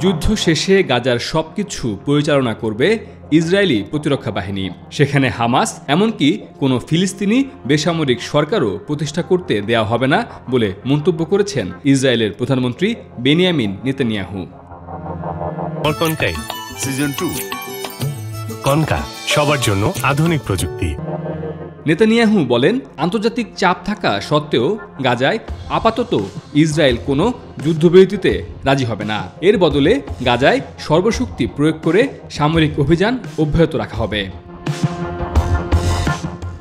যুদ্ধ শেষে গাজার সবকিছু পরিচালনা করবে ইসরায়েলি প্রতিরক্ষা বাহিনী। সেখানে হামাস এমনকি কোনো ফিলিস্তিনি বেসামরিক সরকারও প্রতিষ্ঠা করতে দেওয়া হবে না বলে মন্তব্য করেছেন ইসরায়েলের প্রধানমন্ত্রী বেনিয়ামিন নেতানিয়াহু। সিজন টু কনকা সবার জন্য আধুনিক প্রযুক্তি। নেতানিয়াহু বলেন, আন্তর্জাতিক চাপ থাকা সত্ত্বেও গাজায় আপাতত ইসরায়েল কোনো যুদ্ধবিরতিতে রাজি হবে না। এর বদলে গাজায় সর্বশক্তি প্রয়োগ করে সামরিক অভিযান অব্যাহত রাখা হবে।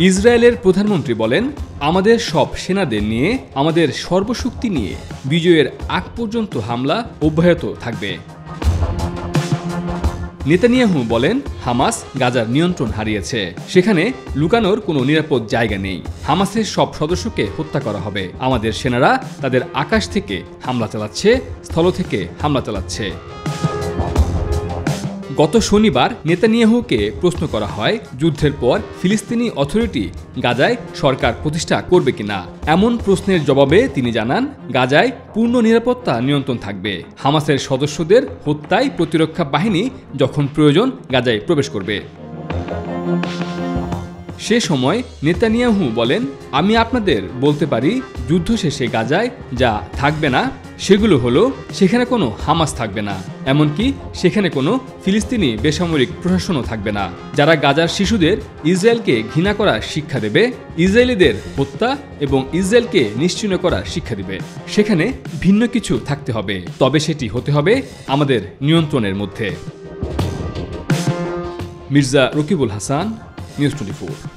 ইসরায়েলের প্রধানমন্ত্রী বলেন, আমাদের সব সেনাদের নিয়ে, আমাদের সর্বশক্তি নিয়ে বিজয়ের আগ পর্যন্ত হামলা অব্যাহত থাকবে। নেতানিয়াহু বলেন, হামাস গাজার নিয়ন্ত্রণ হারিয়েছে। সেখানে লুকানোর কোনো নিরাপদ জায়গা নেই। হামাসের সব সদস্যকে হত্যা করা হবে। আমাদের সেনারা তাদের আকাশ থেকে হামলা চালাচ্ছে, স্থল থেকে হামলা চালাচ্ছে। গত শনিবার নেতানিয়াহুকে প্রশ্ন করা হয়, যুদ্ধের পর ফিলিস্তিনি অথরিটি গাজায় সরকার প্রতিষ্ঠা করবে কিনা? এমন প্রশ্নের জবাবে তিনি জানান, গাজায় পূর্ণ নিরাপত্তা নিয়ন্ত্রণ থাকবে। হামাসের সদস্যদের হত্যায় প্রতিরক্ষা বাহিনী যখন প্রয়োজন গাজায় প্রবেশ করবে। সে সময় নেতানিয়াহু বলেন, আমি আপনাদের বলতে পারি, যুদ্ধ শেষে গাজায় যা থাকবে না, সেগুলো হলো, সেখানে কোনো হামাস থাকবে না। এমনকি সেখানে কোনো ফিলিস্তিনি বেসামরিক প্রশাসনও থাকবে না। যারা গাজার শিশুদের ইসরায়েলকে ঘৃণা করার শিক্ষা দেবে, ইসরায়েলিদের হত্যা এবং ইসরায়েলকে নিশ্চিন্ন করার শিক্ষা দেবে। সেখানে ভিন্ন কিছু থাকতে হবে। তবে সেটি হতে হবে আমাদের নিয়ন্ত্রণের মধ্যে। Mirza Rakibul Hasan, news twenty